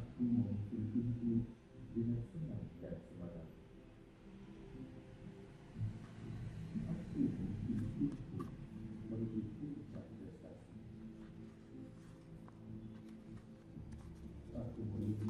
hati memukul pintu dengan senang dan sebarang. Aku memukul pintu menuju puncak prestasi. Aku pintu